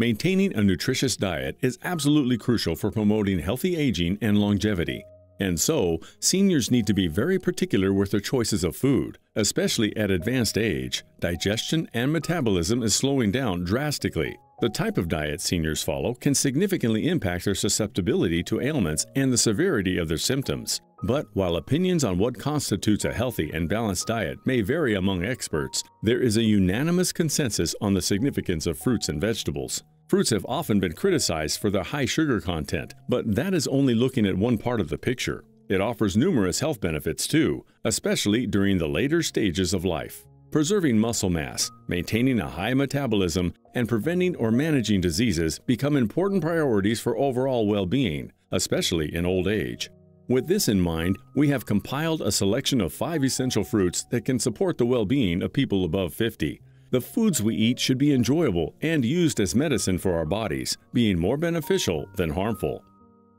Maintaining a nutritious diet is absolutely crucial for promoting healthy aging and longevity. And so, seniors need to be very particular with their choices of food, especially at advanced age. Digestion and metabolism is slowing down drastically. The type of diet seniors follow can significantly impact their susceptibility to ailments and the severity of their symptoms. But while opinions on what constitutes a healthy and balanced diet may vary among experts, there is a unanimous consensus on the significance of fruits and vegetables. Fruits have often been criticized for their high sugar content, but that is only looking at one part of the picture. It offers numerous health benefits too, especially during the later stages of life. Preserving muscle mass, maintaining a high metabolism, and preventing or managing diseases become important priorities for overall well-being, especially in old age. With this in mind, we have compiled a selection of five essential fruits that can support the well-being of people above 50. The foods we eat should be enjoyable and used as medicine for our bodies, being more beneficial than harmful.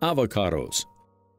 Avocados.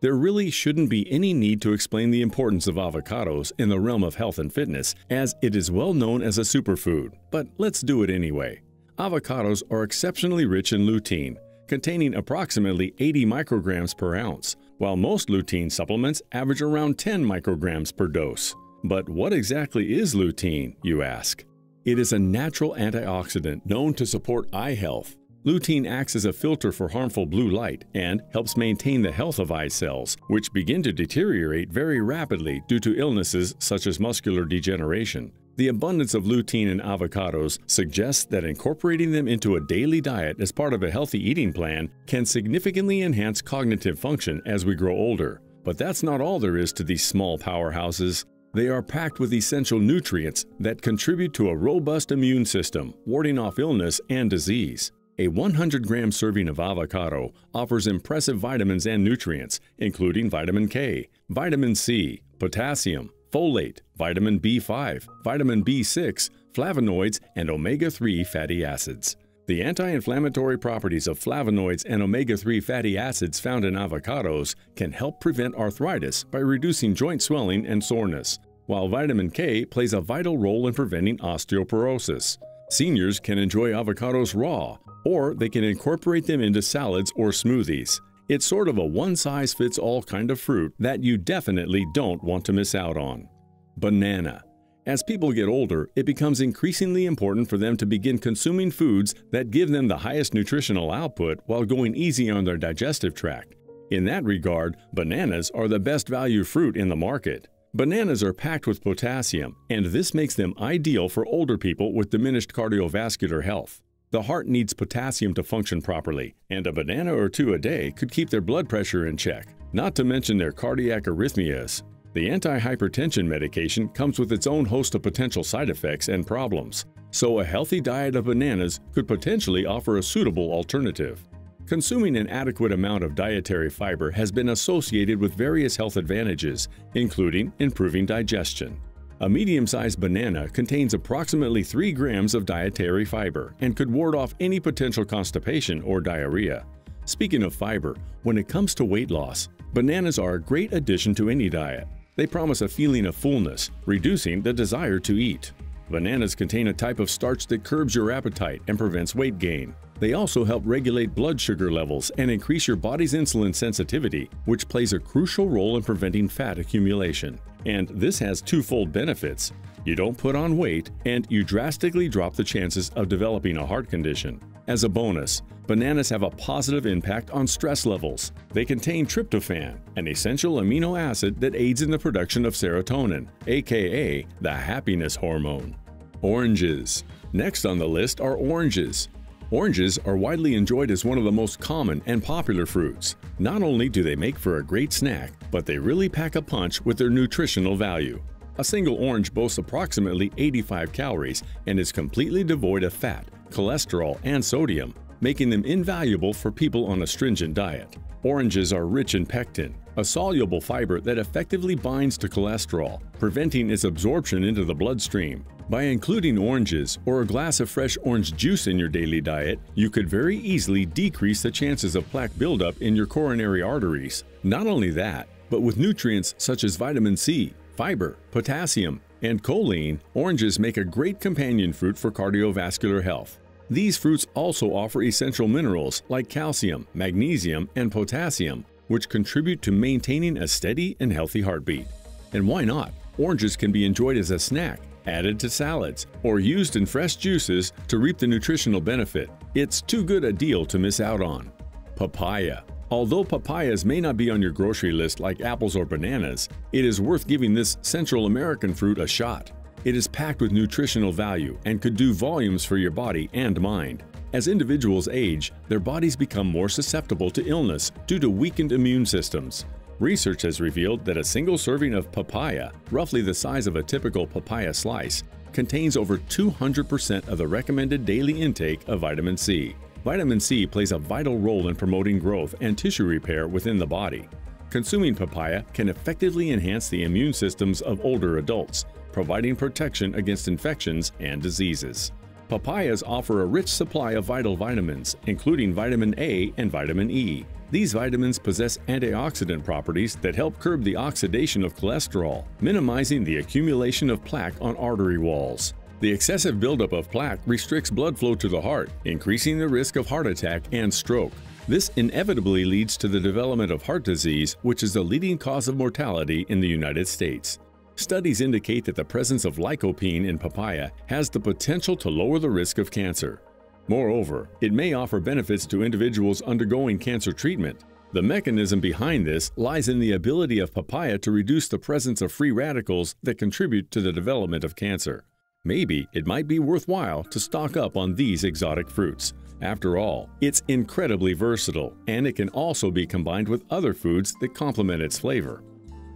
There really shouldn't be any need to explain the importance of avocados in the realm of health and fitness, as it is well known as a superfood, but let's do it anyway. Avocados are exceptionally rich in lutein, containing approximately 80 micrograms per ounce, while most lutein supplements average around 10 micrograms per dose. But what exactly is lutein, you ask? It is a natural antioxidant known to support eye health. Lutein acts as a filter for harmful blue light and helps maintain the health of eye cells, which begin to deteriorate very rapidly due to illnesses such as macular degeneration. The abundance of lutein in avocados suggests that incorporating them into a daily diet as part of a healthy eating plan can significantly enhance cognitive function as we grow older. But that's not all there is to these small powerhouses. They are packed with essential nutrients that contribute to a robust immune system, warding off illness and disease. A 100 gram serving of avocado offers impressive vitamins and nutrients, including vitamin K, vitamin C, potassium, folate, vitamin B5, vitamin B6, flavonoids, and omega 3 fatty acids. The anti-inflammatory properties of flavonoids and omega-3 fatty acids found in avocados can help prevent arthritis by reducing joint swelling and soreness, while vitamin K plays a vital role in preventing osteoporosis. Seniors can enjoy avocados raw, or they can incorporate them into salads or smoothies. It's sort of a one-size-fits-all kind of fruit that you definitely don't want to miss out on. Banana as people get older, it becomes increasingly important for them to begin consuming foods that give them the highest nutritional output while going easy on their digestive tract. In that regard, bananas are the best value fruit in the market. Bananas are packed with potassium, and this makes them ideal for older people with diminished cardiovascular health. The heart needs potassium to function properly, and a banana or two a day could keep their blood pressure in check, not to mention their cardiac arrhythmias. The antihypertension medication comes with its own host of potential side effects and problems, so a healthy diet of bananas could potentially offer a suitable alternative. Consuming an adequate amount of dietary fiber has been associated with various health advantages, including improving digestion. A medium-sized banana contains approximately 3 grams of dietary fiber and could ward off any potential constipation or diarrhea. Speaking of fiber, when it comes to weight loss, bananas are a great addition to any diet. They promise a feeling of fullness, reducing the desire to eat. Bananas contain a type of starch that curbs your appetite and prevents weight gain. They also help regulate blood sugar levels and increase your body's insulin sensitivity, which plays a crucial role in preventing fat accumulation. And this has twofold benefits. You don't put on weight, and you drastically drop the chances of developing a heart condition. As a bonus, bananas have a positive impact on stress levels. They contain tryptophan, an essential amino acid that aids in the production of serotonin, aka the happiness hormone. Oranges. Next on the list are oranges. Oranges are widely enjoyed as one of the most common and popular fruits. Not only do they make for a great snack, but they really pack a punch with their nutritional value. A single orange boasts approximately 85 calories and is completely devoid of fat, cholesterol, and sodium, making them invaluable for people on a stringent diet. Oranges are rich in pectin, a soluble fiber that effectively binds to cholesterol, preventing its absorption into the bloodstream. By including oranges or a glass of fresh orange juice in your daily diet, you could very easily decrease the chances of plaque buildup in your coronary arteries. Not only that, but with nutrients such as vitamin C, fiber, potassium, and choline, oranges make a great companion fruit for cardiovascular health. These fruits also offer essential minerals like calcium, magnesium, and potassium, which contribute to maintaining a steady and healthy heartbeat. And why not? Oranges can be enjoyed as a snack, added to salads, or used in fresh juices to reap the nutritional benefit. It's too good a deal to miss out on. Papaya. Although papayas may not be on your grocery list like apples or bananas, it is worth giving this Central American fruit a shot. It is packed with nutritional value and could do volumes for your body and mind. As individuals age, their bodies become more susceptible to illness due to weakened immune systems. Research has revealed that a single serving of papaya, roughly the size of a typical papaya slice, contains over 200% of the recommended daily intake of vitamin C. Vitamin C plays a vital role in promoting growth and tissue repair within the body. Consuming papaya can effectively enhance the immune systems of older adults, providing protection against infections and diseases. Papayas offer a rich supply of vital vitamins, including vitamin A and vitamin E. These vitamins possess antioxidant properties that help curb the oxidation of cholesterol, minimizing the accumulation of plaque on artery walls. The excessive buildup of plaque restricts blood flow to the heart, increasing the risk of heart attack and stroke. This inevitably leads to the development of heart disease, which is the leading cause of mortality in the United States. Studies indicate that the presence of lycopene in papaya has the potential to lower the risk of cancer. Moreover, it may offer benefits to individuals undergoing cancer treatment. The mechanism behind this lies in the ability of papaya to reduce the presence of free radicals that contribute to the development of cancer. Maybe it might be worthwhile to stock up on these exotic fruits. After all, it's incredibly versatile, and it can also be combined with other foods that complement its flavor.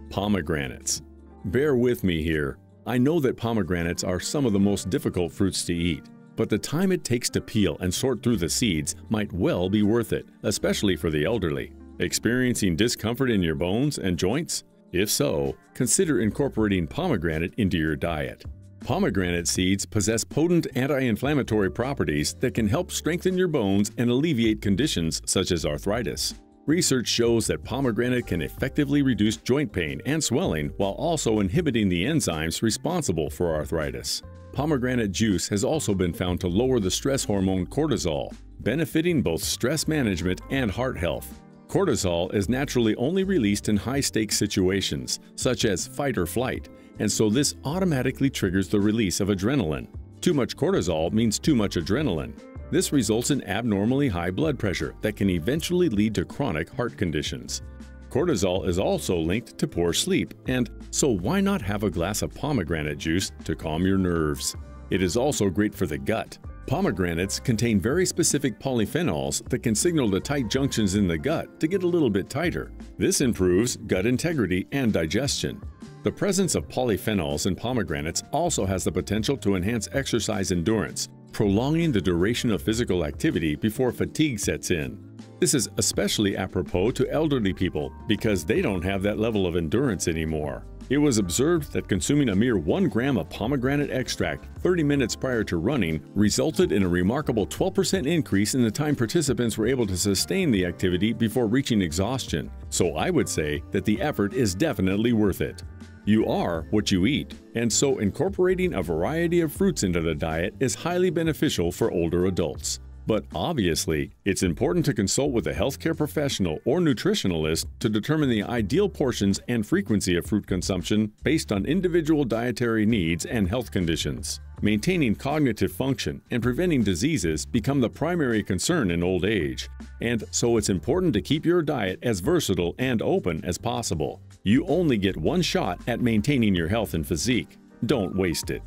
Pomegranates Bear with me here. I know that pomegranates are some of the most difficult fruits to eat, but the time it takes to peel and sort through the seeds might well be worth it, especially for the elderly. Experiencing discomfort in your bones and joints? If so, consider incorporating pomegranate into your diet. Pomegranate seeds possess potent anti-inflammatory properties that can help strengthen your bones and alleviate conditions such as arthritis. Research shows that pomegranate can effectively reduce joint pain and swelling while also inhibiting the enzymes responsible for arthritis. Pomegranate juice has also been found to lower the stress hormone cortisol, benefiting both stress management and heart health. Cortisol is naturally only released in high-stakes situations, such as fight or flight, and so this automatically triggers the release of adrenaline. Too much cortisol means too much adrenaline, this results in abnormally high blood pressure that can eventually lead to chronic heart conditions. Cortisol is also linked to poor sleep, and so why not have a glass of pomegranate juice to calm your nerves? It is also great for the gut. Pomegranates contain very specific polyphenols that can signal the tight junctions in the gut to get a little bit tighter. This improves gut integrity and digestion. The presence of polyphenols in pomegranates also has the potential to enhance exercise endurance, prolonging the duration of physical activity before fatigue sets in. This is especially apropos to elderly people because they don't have that level of endurance anymore. It was observed that consuming a mere 1 gram of pomegranate extract 30 minutes prior to running resulted in a remarkable 12% increase in the time participants were able to sustain the activity before reaching exhaustion. So I would say that the effort is definitely worth it. You are what you eat, and so incorporating a variety of fruits into the diet is highly beneficial for older adults. But obviously, it's important to consult with a healthcare professional or nutritionalist to determine the ideal portions and frequency of fruit consumption based on individual dietary needs and health conditions. Maintaining cognitive function and preventing diseases become the primary concern in old age, and so it's important to keep your diet as versatile and open as possible. You only get one shot at maintaining your health and physique. Don't waste it.